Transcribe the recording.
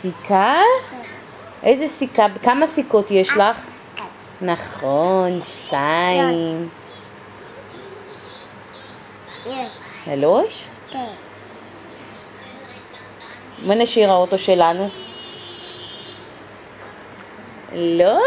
סיכה? איזה סיכה? כמה סיכות יש לך? נכון, שתיים. שלוש? כן. בוא נשאיר האוטו שלנו. לא?